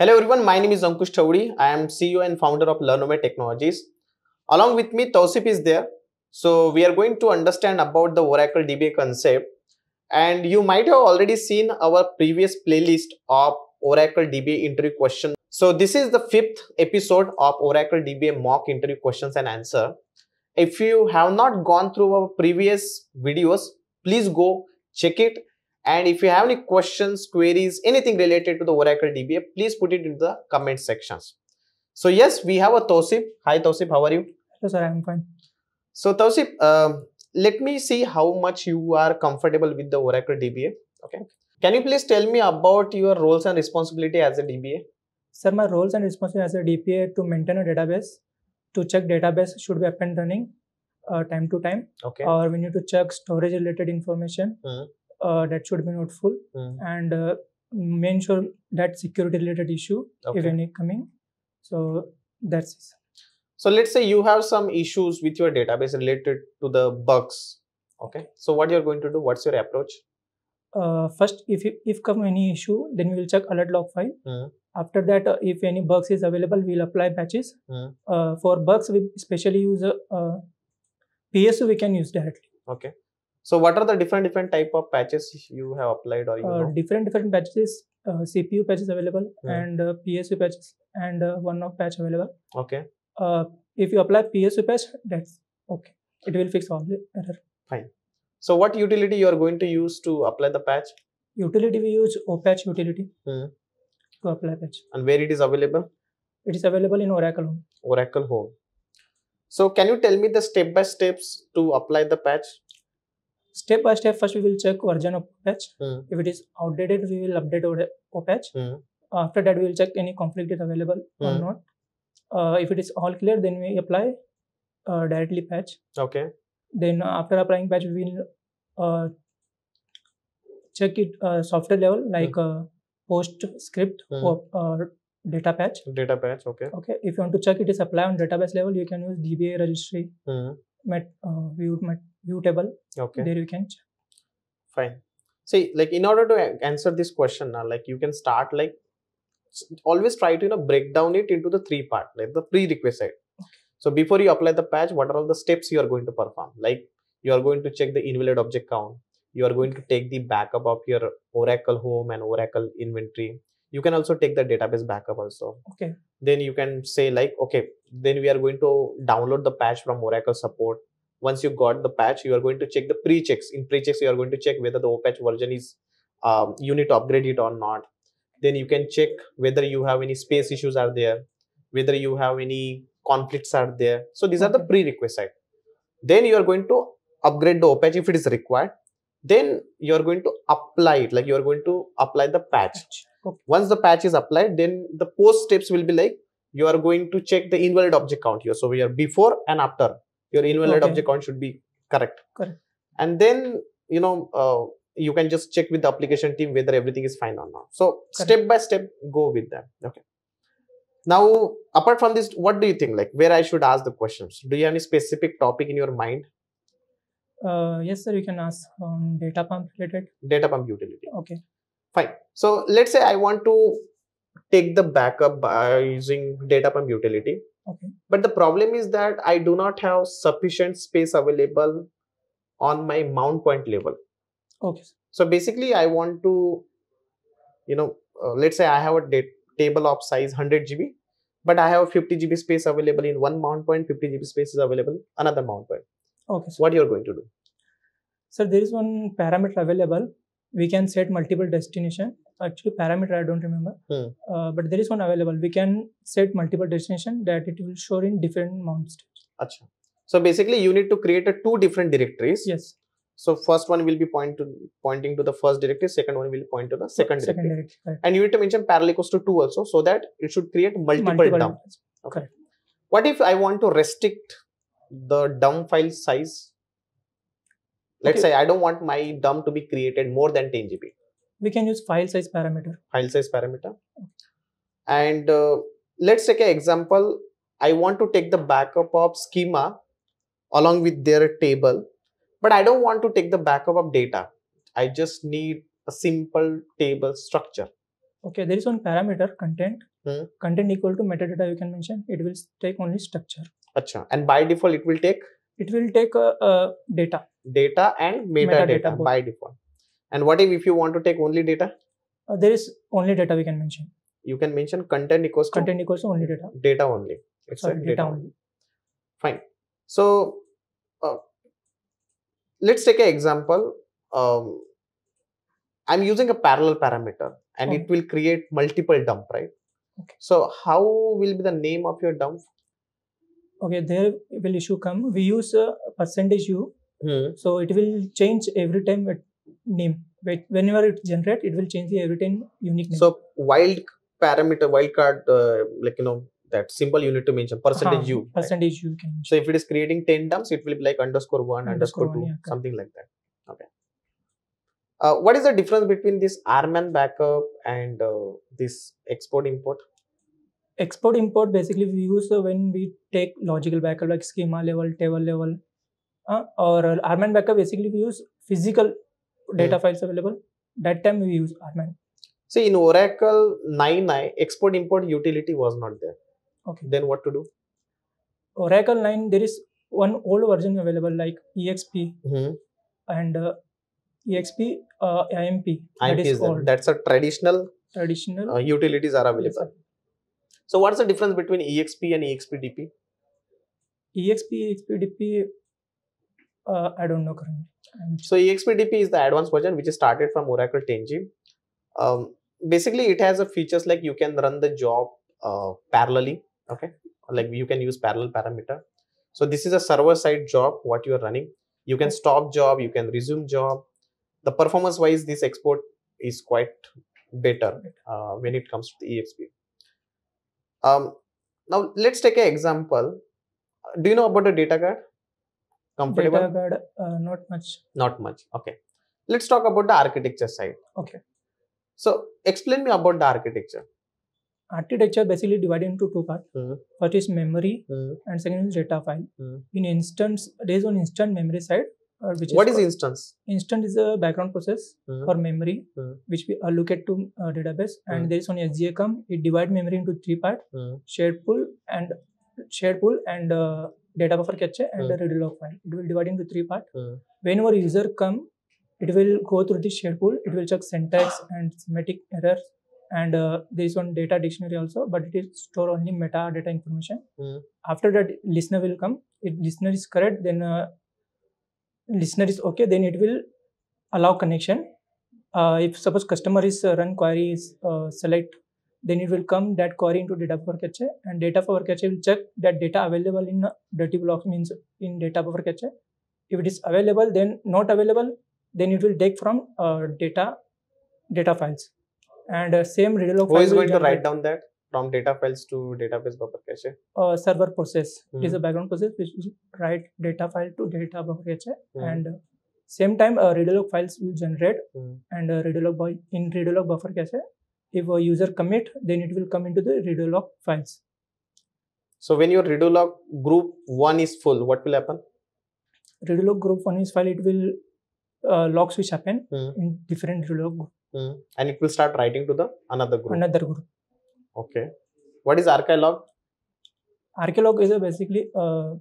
Hello everyone, my name is Ankush Thavali. I am CEO and founder of Learnomate Technologies. Along with me, Tausif is there. So we are going to understand about the Oracle DBA concept. And you might have already seen our previous playlist of Oracle DBA interview question. So this is the fifth episode of Oracle DBA mock interview questions and answer. If you have not gone through our previous videos, please go check it and if you have any questions, queries, anything related to the Oracle DBA, please put it in the comment sections. So yes, we have a Tausif. Hi Tausif, how are you? Hello, sir. I'm fine. So Tausif, um, let me see how much you are comfortable with the Oracle DBA. Okay. Can you please tell me about your roles and responsibility as a DBA? Sir, my roles and responsibility as a DBA to maintain a database, to check database should be up and running uh, time to time, Okay. or we need to check storage related information Mhm. uh, that should be not full, Hmm, and uh, main sure that security related issue if any coming. So that's it. So let's say you have some issues with your database related to the bugs. Okay. So what you're going to do? What's your approach? Uh, first, if you- if come any issue, then we will check alert log file. Mhm. After that, uh, if any bugs is available, we'll apply patches. Mhm. Uh, for bugs, we especially use uh, uh, PSU. We can use directly. Okay. So what are the different different type of patches you have applied or you uh, know? different different patches uh, cpu patches available Hmm. and uh, psu patches and uh, one-off patch available Okay. uh, if you apply psu patch that's okay it will fix all the error Fine. So what utility you are going to use to apply the patch utility we use opatch utility Hmm. to apply patch and where it is available? it is available in oracle Home. Oracle Home. So can you tell me the step by steps to apply the patch? Step by step first we will check version of patch Hmm. if it is outdated we will update our opatch Hmm. after that we will check any conflict is available or Hmm. not uh, if it is all clear then we apply uh, directly patch Okay. then uh, after applying patch we will uh, check it uh, software level like uh, post script Hmm. or uh, data patch Data patch. Okay. okay if you want to check it is apply on database level you can use dba registry Hmm. met uh, view met table Okay. there you can check Fine. See, like in order to answer this question now, like you can start like always try to you know break down it into the three part, like the prerequisite. So before you apply the patch, what are all the steps you are going to perform? Like you are going to check the invalid object count. You are going to take the backup of your Oracle Home and Oracle inventory. You can also take the database backup also. okay Then you can say like, okay, then we are going to download the patch from Oracle support once you got the patch you are going to check the pre-checks. In pre-checks you are going to check whether the opatch version is um, you need to upgrade it or not. Then you can check whether you have any space issues are there whether you have any conflicts are there. So these are the prerequisite then you are going to upgrade the opatch if it is required. Then you are going to apply it like you are going to apply the patch. Patch. Okay. Once the patch is applied then the post steps will be like you are going to check the invalid object count here. So we are before and after your invalid Okay. object count should be correct Correct. and then you know uh, you can just check with the application team whether everything is fine or not so Correct. step by step go with them okay now apart from this what do you think like where i should ask the questions do you have any specific topic in your mind uh, yes sir you can ask on data pump related data pump utility okay Fine. So let's say I want to take the backup by using data pump utility. Okay But the problem is that I do not have sufficient space available on my mount point level. okay sir. So basically, I want to, you know, uh, let's say I have a table of size 100 GB, but I have 50 GB space available in one mount point, 50 GB space is available another mount point. okay sir. What you're going to do? So there is one parameter available. We can set multiple destination. Actually, parameter I don't remember, Hmm. uh, but there is one available. We can set multiple destination that it will show in different mount states. Acha. So basically, you need to create a two different directories. Yes, So first one will be point to pointing to the first directory, second one will point to the second directory. second directory. Correct. And you need to mention parallel equals to 2 also so that it should create multiple, multiple dump. Correct. What if I want to restrict the dump file size? Let's Okay. say I don't want my dump to be created more than 10 GB We can use file size parameter. file size parameter. And uh, let's take an example. I want to take the backup of schema along with their table, but I don't want to take the backup of data. I just need a simple table structure. Okay, there is one parameter content Hmm. content equal to metadata you can mention it will take only structure Acha. And by default, it will take it will take uh, uh, data data and metadata, Metadata by default. And what if, if you want to take only data? uh, there is only data we can mention You can mention content equals to content equals to only data data only. It's sorry a data only Fine. So uh, let's take an example. Um, I'm using a parallel parameter and it will create multiple dump, right? Okay. So how will be the name of your dump? okay there will issue come we use uh, percentage u Hmm. so it will change every time it name whenever it generate it will change the every time unique name So wild parameter, wildcard, uh, like you know that symbol you need to mention percentage Huh, u. right? percentage u can mention. So if it is creating 10 dumps, it will be like underscore one, underscore, Underscore one, two, yeah, correct. something like that. Okay. Uh, what is the difference between this RMAN backup and uh, this export import? export import basically we use uh, when we take logical backup like schema level table level uh, or rman backup basically we use physical data Hmm. files available that time we use rman See, in Oracle 9i, export import utility was not there. okay Then what to do? oracle 9 there is one old version available like exp Mm-hmm. and uh, exp uh, imp that IMP is old That's a traditional traditional uh, utilities are available. So what's the difference between EXP and EXPDP? exp expdp uh, i don't know currently So EXPDP is the advanced version which is started from Oracle 10G. Um, basically, it has a features like you can run the job uh, parallelly. Okay, like you can use parallel parameter. So this is a server side job what you are running. You can stop job, you can resume job. The performance wise, this export is quite better uh, when it comes to the EXP. Um, now let's take an example. Do you know about the data guard? Comfortable? data guard uh, not much Not much. Okay. Let's talk about the architecture side. Okay. So explain me about the architecture. architecture basically divided into two parts. Mhm. First is memory and second is data file. Mhm. In instance, there is on instant memory side, uh, which What is is instance? instant is a background process Mhm. for memory, Mhm. which we allocate to uh, database, and there is on SGACOM. It divide memory into three part: Mhm. shared pool and shared pool and uh, data buffer cache and the redo log file. It will divide into three part. Mhm. Whenever user come, it will go through the shared pool. It will check syntax and semantic errors. And uh, there is one data dictionary also, but it is store only metadata information. Mhm. After that, listener will come. If listener is correct, then uh, listener is okay. Then it will allow connection. Uh, if suppose customer is uh, run query is uh, select, then it will come that query into data buffer cache, and data buffer cache will check that data available in dirty blocks means in data buffer cache. If it is available, then not available, then it will take from uh, data data files. And uh, same redo log Who is going to write down that from data files to database buffer cache? uh, server process. It is a background process which will write data file to data buffer cache, Mhm. and uh, same time uh, Redolog files will generate, Mhm. and uh, Redolog by in read Redolog buffer cache, if a user commit, then it will come into the redo log files. So when your redo log group one is full, what will happen? redo log group one is file, it will uh, logs which happen Mhm. in different Redolog log Mhm. And it will start writing to the another group. another group. Okay. What is archive log? Archivelog is a basically uh,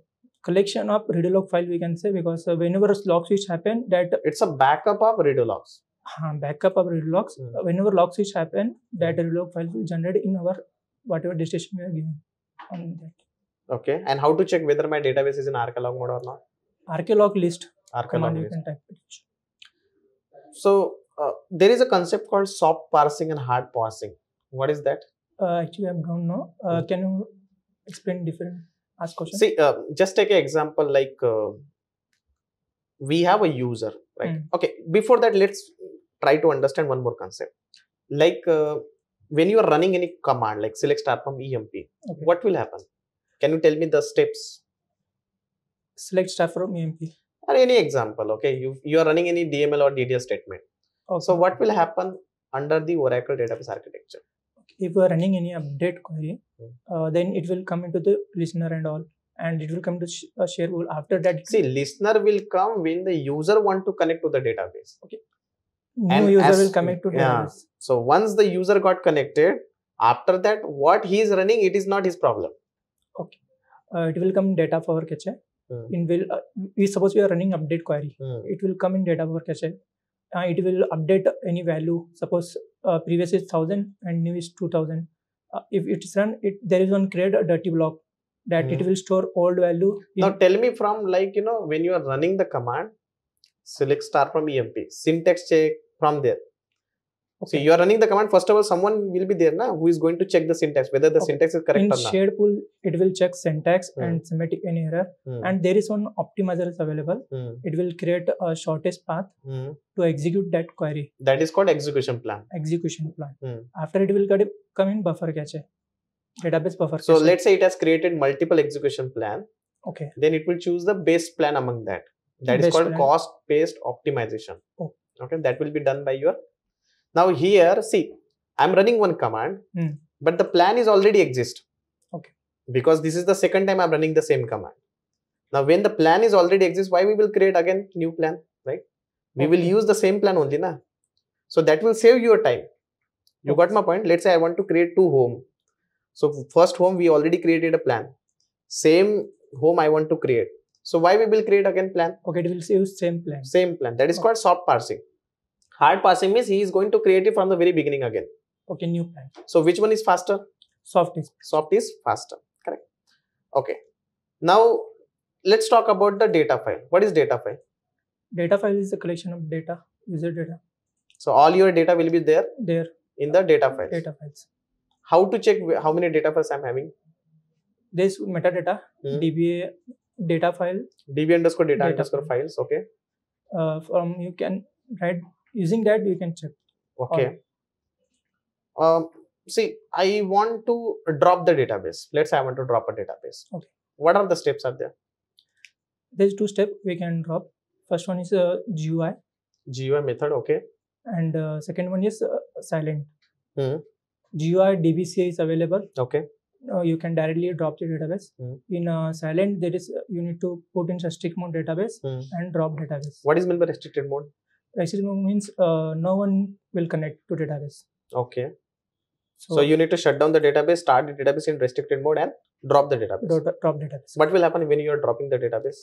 collection of redo log file we can say because uh, whenever logs which happen that It's a backup of Redologs. uh, backup of Redologs. Hmm. Uh, whenever log switch happen, that Redolog file will generate in our whatever destination we are giving on that. Okay. And how to check whether my database is in archive mode or not? Archivelog list you list. can type it. So uh, there is a concept called soft parsing and hard parsing. What is that? Uh, actually, I don't know. Uh, Hmm. Can you explain different? Ask question. See, uh, just take an example like uh, we have a user, right? Mm. Okay, before that, let's try to understand one more concept. Like uh, when you are running any command, like select star from EMP, Okay. what will happen? Can you tell me the steps Select stuff from EMP. or any example? Okay, you you are running any DML or DDL statement. Okay. So what will happen under the Oracle database architecture? if we are running any update query, Hmm. uh, then it will come into the listener and all, and it will come to sh- uh, share. After that, See, listener will come when the user want to connect to the database. New and user as- will connect to yeah. database. So once the user got connected, After that, what he is running, it is not his problem. uh, it will come data for cache in will uh, we suppose we are running update query Hmm. it will come in data for cache uh, it will update any value suppose uh, previous is 1000 and new is 2000 uh, if it is run it there is one create a dirty block that it Hmm. will store old value Now tell me from like you know when you are running the command, select star from EMP, syntax check from there. So you are running the command. First of all, someone will be there now who is going to check the syntax whether the Okay. syntax is correct in or not. shared pool it will check syntax Hmm. and semantic any error Hmm. and there is one optimizer is available Hmm. it will create a shortest path Hmm. to execute that query That is called execution plan. execution plan Hmm. after it will get- come in buffer cache database buffer So cache. let's say it has created multiple execution plan. okay Then it will choose the best plan among that. That is Best called plan. cost based optimization. Oh. Okay, that will be done by your. Now here, see, I'm running one command, Hmm. but the plan is already exist. Okay. Because this is the second time I'm running the same command. Now, when the plan is already exist, why we will create again new plan, right? We will use the same plan only, na. So that will save your time. You got my point? Let's say I want to create two home. So first home we already created a plan. Same home I want to create. So why we will create again plan? okay it will use same plan Same plan. That is Okay. called soft parsing. Hard parsing means he is going to create it from the very beginning again. okay new plan So which one is faster? soft is Soft is faster. Correct. Okay. Now let's talk about the data file. What is data file? data file is a collection of data user data So all your data will be there there in the data file. data files How to check how many data files I'm having? there's metadata Hmm. dba data file DB underscore data, Data underscore file. files. Okay. uh, from you can write using that you can check Okay. Um, see, I want to drop the database. Let's say I want to drop a database. Okay. What are the steps are there? there's two steps we can drop first one is uh, gui GUI method. Okay. and uh, second one is uh, silent Hmm. gui dbca is available Okay. Uh, you can directly drop the database Hmm. in uh, silent there is uh, you need to put in strict mode database Hmm. and drop database What is meant by restricted mode? restricted mode means uh, no one will connect to database Okay. so, So, you need to shut down the database, start the database in restricted mode, and drop the database. drop, drop database What will happen when you are dropping the database?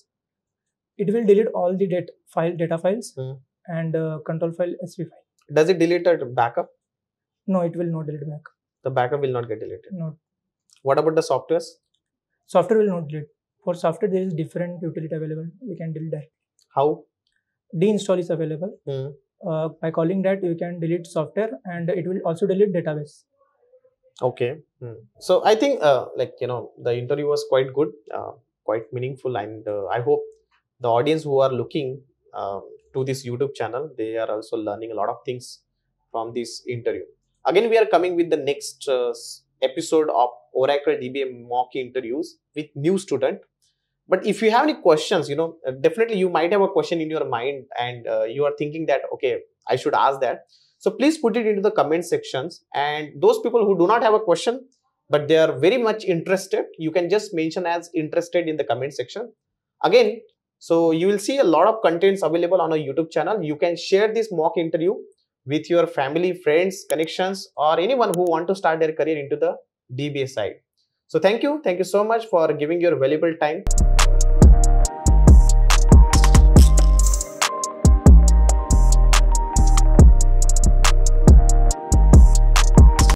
it will delete all the data file data files Hmm. and uh, control file sv file Does it delete a backup? no it will not delete backup. The backup will not get deleted. no What about the softwares? software will not delete for software there is different utility available we can delete that How? deinstall is available Hmm. uh, by calling that you can delete software and it will also delete database Okay. Hmm. So I think uh, like you know the interview was quite good, uh, quite meaningful, and uh, I hope the audience who are looking um, to this YouTube channel they are also learning a lot of things from this interview. Again, we are coming with the next uh, episode of Oracle DBA mock interviews with new student. But if you have any questions, you know, uh, definitely you might have a question in your mind and uh, you are thinking that, okay, I should ask that. So please put it into the comment sections. And those people who do not have a question, but they are very much interested, you can just mention as interested in the comment section. Again, so you will see a lot of contents available on our YouTube channel. You can share this mock interview with your family, friends, connections, or anyone who want to start their career into the DBA side. So thank you. Thank you so much for giving your valuable time.